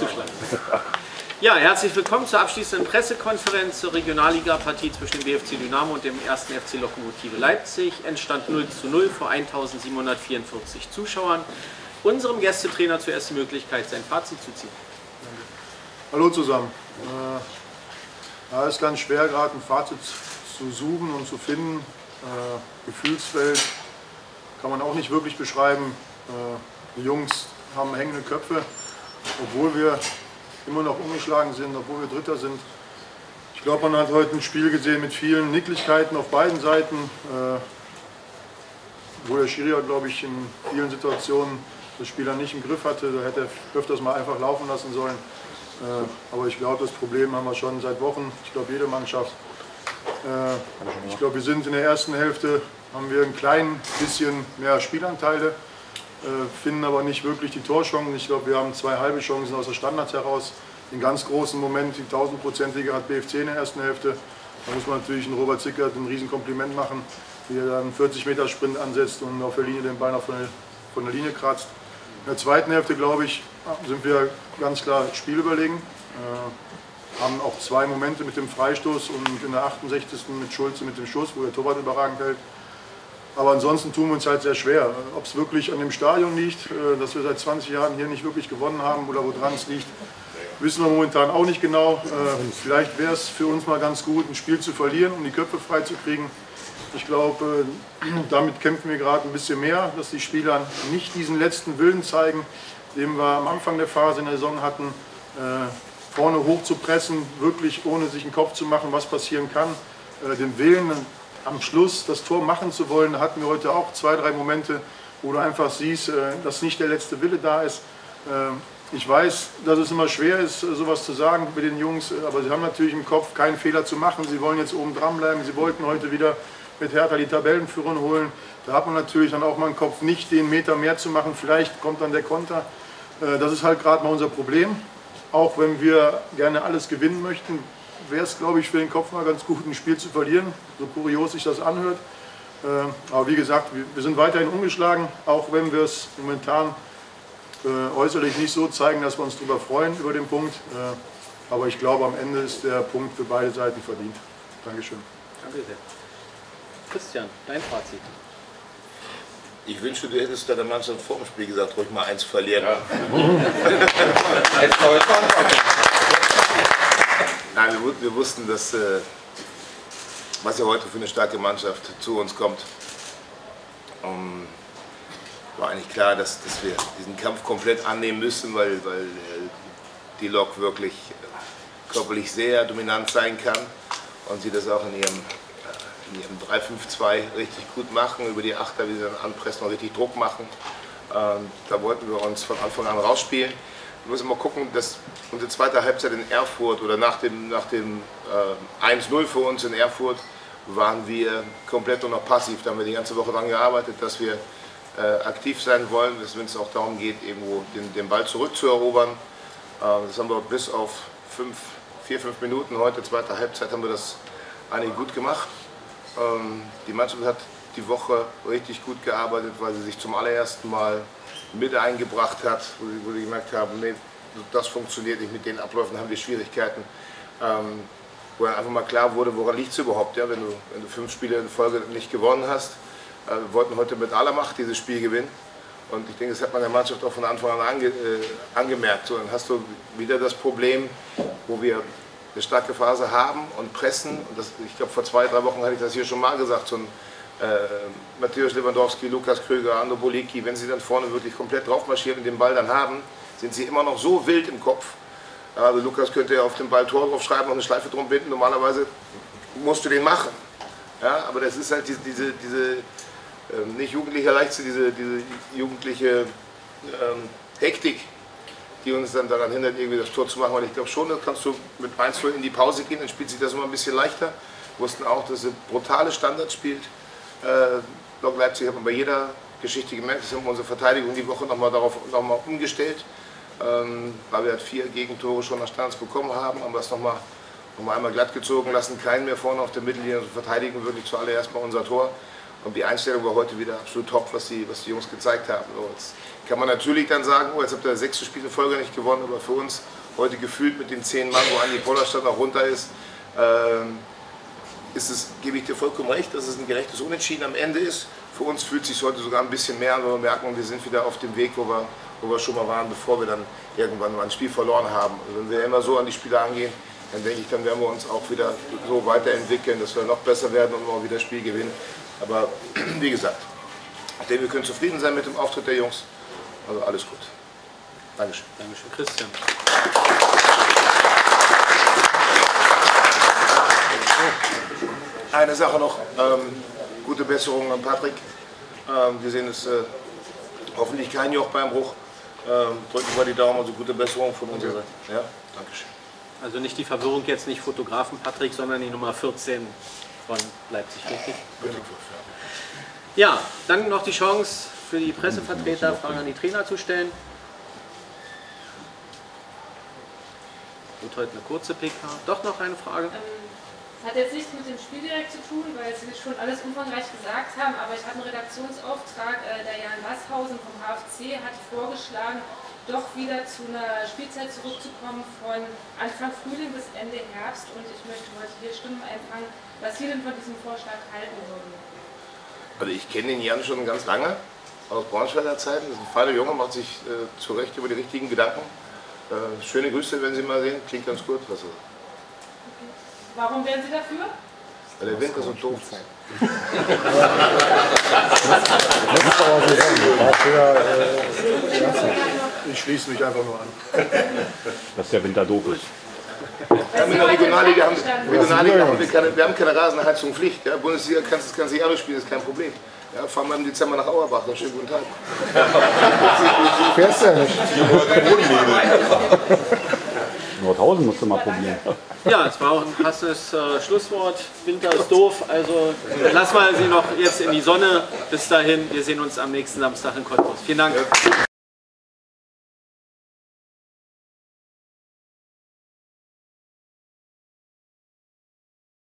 zuschlagen. Ja, herzlich willkommen zur abschließenden Pressekonferenz zur Regionalliga-Partie zwischen dem BFC Dynamo und dem 1. FC Lokomotive Leipzig. Entstand 0 zu 0 vor 1744 Zuschauern. Unserem Gästetrainer zuerst die Möglichkeit, sein Fazit zu ziehen. Hallo zusammen. Äh, ja, es ist ganz schwer, gerade ein Fazit zu suchen und zu finden. Äh, Gefühlswelt kann man auch nicht wirklich beschreiben. Äh, die Jungs haben hängende Köpfe, obwohl wir immer noch umgeschlagen sind, obwohl wir Dritter sind. Ich glaube, man hat heute ein Spiel gesehen mit vielen Nicklichkeiten auf beiden Seiten, äh, wo der Schiri, glaube ich, in vielen Situationen das Spieler nicht im Griff hatte. Da hätte er öfters mal einfach laufen lassen sollen. Äh, aber ich glaube, das Problem haben wir schon seit Wochen. Ich glaube, jede Mannschaft. Äh, ich glaube, wir sind in der ersten Hälfte, haben wir ein klein bisschen mehr Spielanteile. Äh, finden aber nicht wirklich die Torchancen. Ich glaube, wir haben zwei halbe Chancen aus der Standards heraus. Den ganz großen Moment, die tausendprozentige hat BFC in der ersten Hälfte. Da muss man natürlich einen Robert Zickert ein Riesenkompliment machen, wie er dann einen 40 Meter Sprint ansetzt und auf der Linie den Ball noch von der, von der Linie kratzt. In der zweiten Hälfte, glaube ich, sind wir ganz klar spielüberlegen. Äh, haben auch zwei Momente mit dem Freistoß und in der 68. mit Schulze mit dem Schuss, wo der Torwart überragend hält. Aber ansonsten tun wir uns halt sehr schwer. Ob es wirklich an dem Stadion liegt, äh, dass wir seit 20 Jahren hier nicht wirklich gewonnen haben oder woran es liegt, wissen wir momentan auch nicht genau. Äh, vielleicht wäre es für uns mal ganz gut, ein Spiel zu verlieren, um die Köpfe frei zu kriegen. Ich glaube, äh, damit kämpfen wir gerade ein bisschen mehr, dass die Spieler nicht diesen letzten Willen zeigen, den wir am Anfang der Phase in der Saison hatten, vorne hoch zu pressen, wirklich ohne sich einen Kopf zu machen, was passieren kann. Den Willen, am Schluss das Tor machen zu wollen. Da hatten wir heute auch zwei, drei Momente, wo du einfach siehst, äh, dass nicht der letzte Wille da ist. Äh, ich weiß, dass es immer schwer ist, äh, sowas zu sagen mit den Jungs, aber sie haben natürlich im Kopf, keinen Fehler zu machen. Sie wollen jetzt oben dran bleiben. Sie wollten heute wieder mit Hertha die Tabellenführung holen. Da hat man natürlich dann auch mal im Kopf, nicht den Meter mehr zu machen. Vielleicht kommt dann der Konter. Das ist halt gerade mal unser Problem. Auch wenn wir gerne alles gewinnen möchten, wäre es, glaube ich, für den Kopf mal ganz gut, ein Spiel zu verlieren, so kurios sich das anhört. Äh, aber wie gesagt, wir sind weiterhin ungeschlagen, auch wenn wir es momentan äh, äußerlich nicht so zeigen, dass wir uns darüber freuen, über den Punkt. Äh, aber ich glaube, am Ende ist der Punkt für beide Seiten verdient. Dankeschön. Danke sehr. Christian, dein Fazit. Ich wünschte, du hättest deiner Mannschaft vor dem Spiel gesagt, ruhig mal eins verlieren. Ja. Nein, wir, wir wussten, dass, äh, was ja heute für eine starke Mannschaft zu uns kommt. Um, war eigentlich klar, dass, dass wir diesen Kampf komplett annehmen müssen, weil, weil äh, die Lok wirklich äh, körperlich sehr dominant sein kann und sie das auch in ihrem, äh, in ihrem 3-5-2 richtig gut machen, über die Achter, wie sie dann anpressen und richtig Druck machen. Ähm, da wollten wir uns von Anfang an rausspielen. Wir müssen mal gucken, dass unsere zweite Halbzeit in Erfurt oder nach dem, nach dem äh, 1-0 für uns in Erfurt waren wir komplett nur noch passiv. Da haben wir die ganze Woche daran gearbeitet, dass wir äh, aktiv sein wollen, wenn es auch darum geht, irgendwo den, den Ball zurückzuerobern. Äh, das haben wir bis auf fünf, vier, fünf Minuten heute, zweite Halbzeit, haben wir das eigentlich gut gemacht. Ähm, die Mannschaft hat die Woche richtig gut gearbeitet, weil sie sich zum allerersten Mal mit eingebracht hat, wo sie, wo sie gemerkt haben, nee, das funktioniert nicht, mit den Abläufen haben wir Schwierigkeiten. Ähm, wo dann einfach mal klar wurde, woran liegt es überhaupt, ja? wenn, du, wenn du fünf Spiele in Folge nicht gewonnen hast. Äh, wir wollten heute mit aller Macht dieses Spiel gewinnen. Und ich denke, das hat man der Mannschaft auch von Anfang an ange, äh, angemerkt. So, dann hast du wieder das Problem, wo wir eine starke Phase haben und pressen. Und das, ich glaube, vor zwei, drei Wochen hatte ich das hier schon mal gesagt. So ein, äh, Matthäus Lewandowski, Lukas Krüger, Ando Boliki, wenn sie dann vorne wirklich komplett drauf marschieren und den Ball dann haben, sind sie immer noch so wild im Kopf. Also Lukas könnte ja auf den Ball Tor drauf schreiben und eine Schleife drum binden. Normalerweise musst du den machen. Ja, aber das ist halt diese, diese, diese ähm, nicht jugendliche Leichtsinn, diese, diese jugendliche ähm, Hektik, die uns dann daran hindert, irgendwie das Tor zu machen. Weil ich glaube schon, da kannst du mit 1 in die Pause gehen, dann spielt sich das immer ein bisschen leichter. Wir wussten auch, dass er brutale Standards spielt. Äh, Lok Leipzig hat man bei jeder Geschichte gemerkt, das haben wir unsere Verteidigung die Woche nochmal darauf noch mal umgestellt, ähm, weil wir halt vier Gegentore schon nach Standards bekommen haben, haben wir es nochmal noch mal einmal glatt gezogen lassen, keinen mehr vorne auf der Mittellinie zu verteidigen, wirklich zuallererst mal unser Tor. Und die Einstellung war heute wieder absolut top, was die, was die Jungs gezeigt haben. So, jetzt kann man natürlich dann sagen, oh, jetzt habt ihr sechste Spiel nicht gewonnen, aber für uns heute gefühlt mit den zehn Mann, wo Andi Pollerstadt noch runter ist, ähm, ist es, gebe ich dir vollkommen recht, dass es ein gerechtes Unentschieden am Ende ist. Für uns fühlt es sich heute sogar ein bisschen mehr an, weil wir merken, wir sind wieder auf dem Weg, wo wir, wo wir schon mal waren, bevor wir dann irgendwann mal ein Spiel verloren haben. Also wenn wir immer so an die Spiele angehen, dann denke ich, dann werden wir uns auch wieder so weiterentwickeln, dass wir noch besser werden und auch wieder das Spiel gewinnen. Aber wie gesagt, ich denke, wir können zufrieden sein mit dem Auftritt der Jungs. Also alles gut. Dankeschön. Dankeschön, Christian. Eine Sache noch, ähm, gute Besserung an Patrick. Ähm, wir sehen es äh, hoffentlich kein Joch beim Bruch. Ähm, drücken wir die Daumen, also gute Besserung von unserer Seite. Ja, Dankeschön. Also nicht die Verwirrung jetzt nicht Fotografen Patrick, sondern die Nummer 14 von Leipzig, richtig? Ja, dann noch die Chance für die Pressevertreter, Fragen an die Trainer zu stellen. Wird heute eine kurze PK. Doch noch eine Frage? Es hat jetzt nichts mit dem Spiel direkt zu tun, weil Sie schon alles umfangreich gesagt haben, aber ich habe einen Redaktionsauftrag. äh, Der Jan Wasshausen vom HFC hat vorgeschlagen, doch wieder zu einer Spielzeit zurückzukommen von Anfang Frühling bis Ende Herbst. Und ich möchte heute hier Stimmen einfangen, was Sie denn von diesem Vorschlag halten würden. Also ich kenne den Jan schon ganz lange, aus Braunschweiger Zeiten. Das ist ein feiner Junge, macht sich äh, zu Recht über die richtigen Gedanken. Äh, schöne Grüße, wenn Sie mal sehen. Klingt ganz gut. Also, Warum wären Sie dafür? weil der Winter so doof ist. Ich schließe mich einfach nur an. dass der Winter doof ist. Wir haben in der Regionalliga, haben, Regionalliga haben wir, keine, wir haben keine Rasenheizungspflicht. Ja, Bundesliga kannst du das ganze Jahr durchspielen, ist kein Problem. Ja, fahren wir im Dezember nach Auerbach, dann schönen guten Tag. Fährst ja nicht. Nordhausen musst du mal probieren. Ja, es war auch ein passendes äh, Schlusswort. Winter ist doof, also lassen wir sie noch jetzt in die Sonne. Bis dahin, wir sehen uns am nächsten Samstag in Cottbus. Vielen Dank.